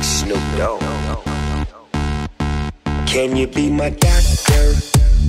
Big Snoop Dogg. Can you be my doctor?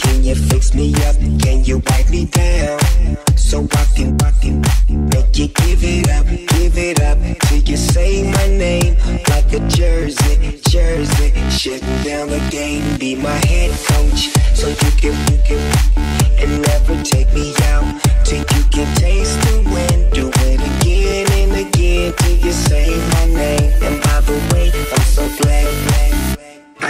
Can you fix me up? Can you wipe me down? So I can, I can make you give it up, give it up till you say my name like a jersey, jersey. Shutting down the game, be my head coach, so you can, you can, and never take me out till you can taste the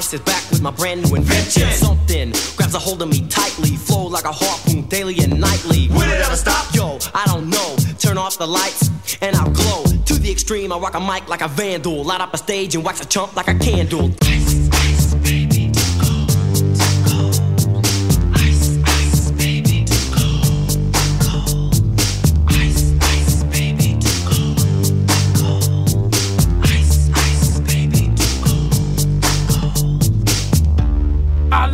Listen. I sit back with my brand new invention. Something grabs a hold of me tightly, flow like a harpoon daily and nightly. Will it ever stop? Yo, I don't know. Turn off the lights and I'll glow. To the extreme, I rock a mic like a vandal. Light up a stage and wax a chump like a candle.